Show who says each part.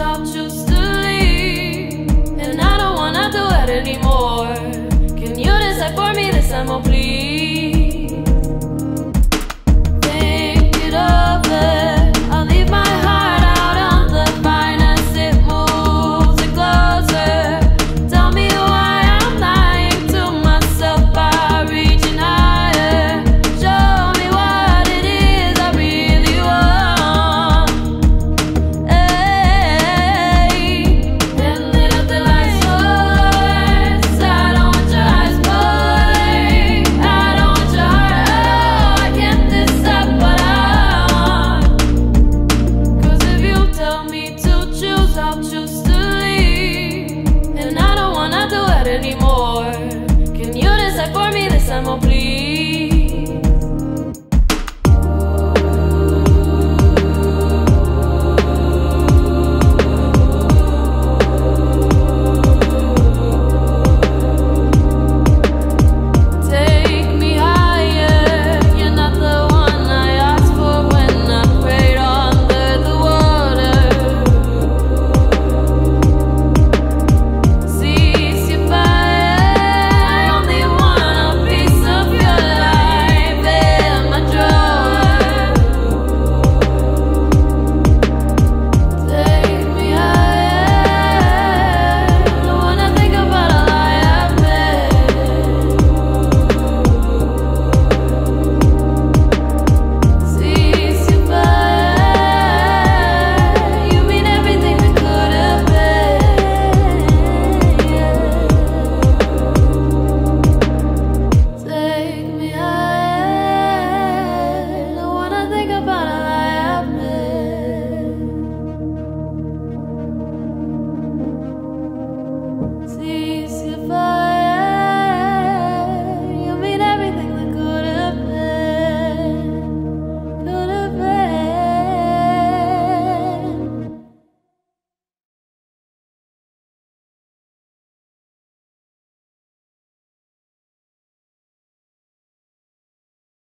Speaker 1: I'll choose to leave And I don't wanna do it anymore Can you decide for me this time, oh please? jamais oublié.